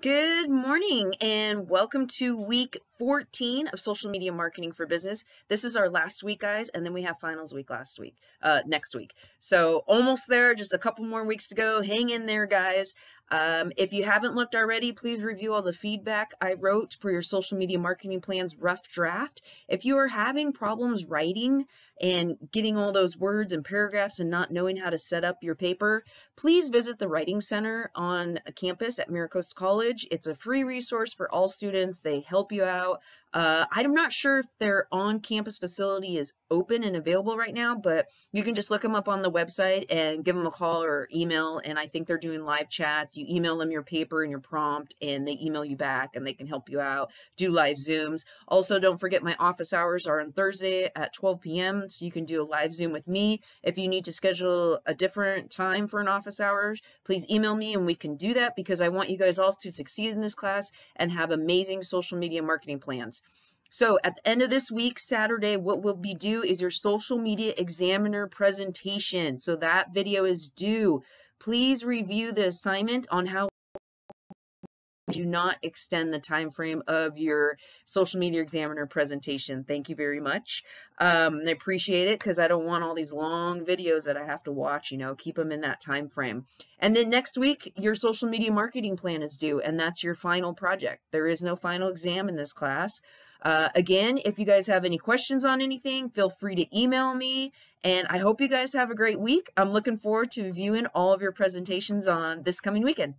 Good morning and welcome to week 14 of social media marketing for business. This is our last week, guys, and then we have finals week last week, uh, next week. So almost there, just a couple more weeks to go. Hang in there, guys. Um, if you haven't looked already, please review all the feedback I wrote for your social media marketing plans rough draft. If you are having problems writing and getting all those words and paragraphs and not knowing how to set up your paper, please visit the Writing Center on campus at Miracosta College. It's a free resource for all students. They help you out. Uh, I'm not sure if their on campus facility is open and available right now, but you can just look them up on the website and give them a call or email. And I think they're doing live chats. You email them your paper and your prompt, and they email you back and they can help you out, do live Zooms. Also, don't forget my office hours are on Thursday at 12 p.m. So you can do a live Zoom with me. If you need to schedule a different time for an office hours, please email me and we can do that because I want you guys all to succeed in this class and have amazing social media marketing plans. So at the end of this week, Saturday, what we'll be due is your social media examiner presentation. So that video is due. Please review the assignment on how do not extend the time frame of your social media examiner presentation. Thank you very much. Um, I appreciate it because I don't want all these long videos that I have to watch, you know, keep them in that time frame. And then next week, your social media marketing plan is due, and that's your final project. There is no final exam in this class. Uh, again, if you guys have any questions on anything, feel free to email me. And I hope you guys have a great week. I'm looking forward to viewing all of your presentations on this coming weekend.